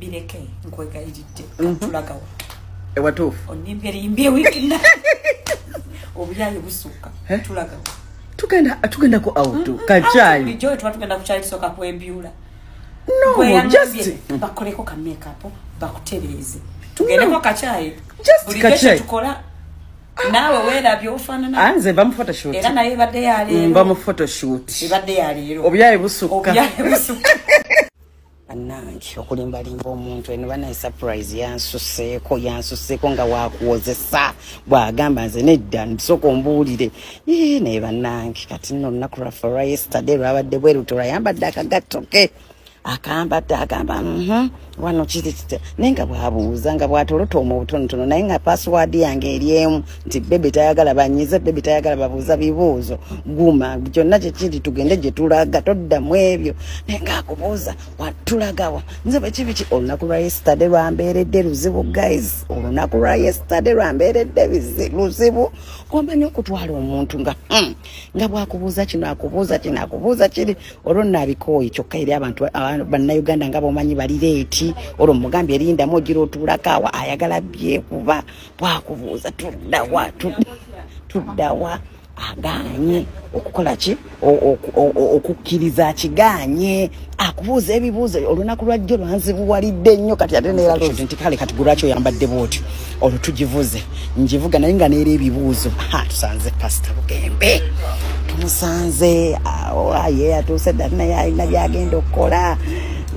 bireke nkwegayiridde Mhm. tulagawa ewatuufu onimberimbye wikina obuyayi busukka Eh? tulagawa tugenda tugendako auto kacayi bulijjo tuba tugenda kukyali tusooka kwembyula bakoleko ka makeup bakutereeze tugendeko kacyayi Just bulijjo kacaayi. kyetukola naawe weerabye ofaanana anze mba mu photoshoot. Era naye ebadde yaleero mba mu photoshoot. Ebadde yaleero obuyayi busukka obuyayi busukka bannange okulimbalimba omuntu eno. Banaye surprise yansuseeko yansuseeko nga wakuwozesa. Bwagamba nze nedda nsooka ombuulire. Ye naye bannange kati nno olunaku lwaffe olwa yesterday lwabadde bweruto lwayambadde akagatto ke akambadde agamba mhm wano kiri kiti. Naye nga bwabuuza nga bwatolotooma obutonotono naye nga password yange eri emu nti bebe tayagala banyize bebe tayagala babuuza bibuuzo. Guma kyonna kyekiri tugende gye tulaga toddamu ebyo. Naye ngaakubuuza watulagawa nze bwe kibiki olunaku lwa yesterday lwambeeredde luzibu guys. Olunaku lwa yesterday lwambeeredde luzibu. Omanyi okutwala omuntu nga hmm, nga bwakubuuza kino akubuuza kino akubuuza kiri olwo nnaabikooyi kyokka eri abantu aba- bannayuganda nga bomanyi bali leeti olwo mugambye erindamu ogira otuulakaawa ayagala byekuba bwakubuuza tuddawa tudda- tuddawa aganye. Okukola ki? Okukkiriza akiganye akubuuza ebibuuzo. Olunaku lwajjo lwanzibuwalidde nnyo kati ate neeraloti nti kale kati gulwaki oyambadde bwotyo olwo tugivuze. Ngivuga naye nga neera ebibuuzo. Tusanze pasita bugembe. Tumusanze awo aye atuuse dda naye alina byagenda okukola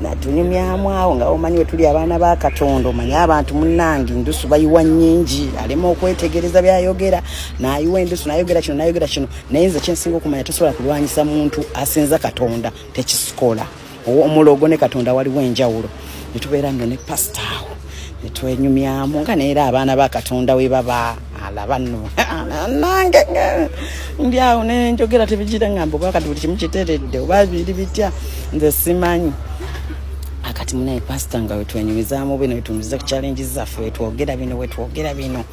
natunyumyamu awo nga omanyi we tuli abaana ba katonda omanyi abantu munange endusu bayiwa nnyingi. Alema okwetegereza byayogera nayiwa endusu nayogera kino nayogera kino. Naye nze kyensinga okumanya tosobola kulwanyisa muntu asinza katonda tekisikola. Omulogo ne katonda waliwo enjawulo. Netubeera nno ne pasita awo netwenyumyamu nga neera abaana ba katonda we baba. Alaba nno nange ndi awo nenjogera tebigira ngamba oba kati buli kimu kiteredde oba biri bitya nze simanyi akati munaye pasita nga wetwenyumizaamu bino wetunyumiza ku challenge zaffe wetwogera bino wetwogera bino.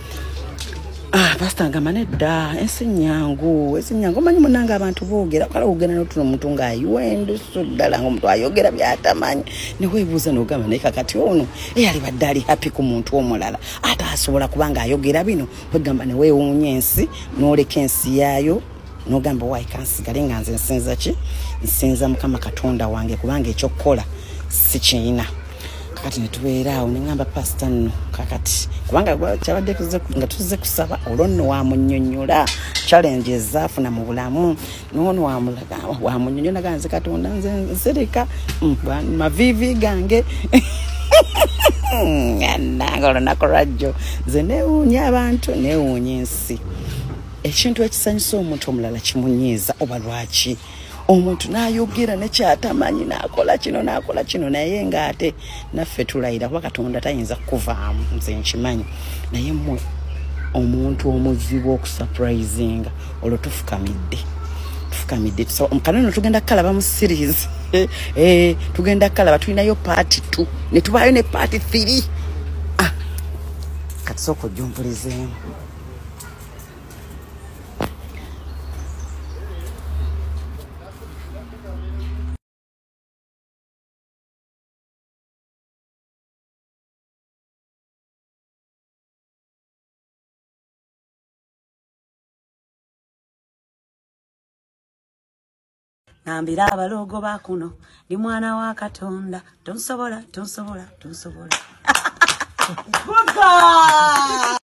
Ah, pasita ngamba nedda ensi nyangu ensi nyangu omanyi munange abantu boogera kale ogenda notuna omuntu ngaayiwa endusu ddala ngaomuntu ayogera byatamanyi. Neweebuuza nogamba naye kakati ono eyali badde ali happy ku muntu omulala. Ate asobola kuba nga ayogera bino wegamba neweewuunya ensi noleka ensi yaayo nogamba wayi kansigale nga nze nsinza ki? Nsinza mukama katonda wange kubanga ekyokukola sikiina kakati netubeera awo neŋamba pasita nno kakati. Kubanga kyabadde nga tuze kusaba olwo nno wamunyonyola. Challenge ezaafuna mu bulamu. Wamulaga- wamunyonyola ga nze katonda nze nsirika mm, maviivi gange. Nange olunaku lwajjo nze newuunya abantu newuunya ensi. Ekintu ekisanyusa omuntu omulala kimunyiiza oba lwaki omuntu n'ayogera nekyatamanyi n'akola kino n'akola kino naye ng'ate naffe tulayira kuba katonda tayinza kukuvaamu nze nkimanyi. Naye mmwe omuntu omuzibu okusupurizinga olwo tufukamidde tufukamidde mukanano tugenda kukalaba mu series. Eh, tugenda kukalaba tulinayo paati t ne tubaayo ne paati thiri Ah, kati sooka ojjumpulizeemu ŋambira abalogo bakuno ndi mwana wa katonda. Tonsobola tonsobola tonsobola!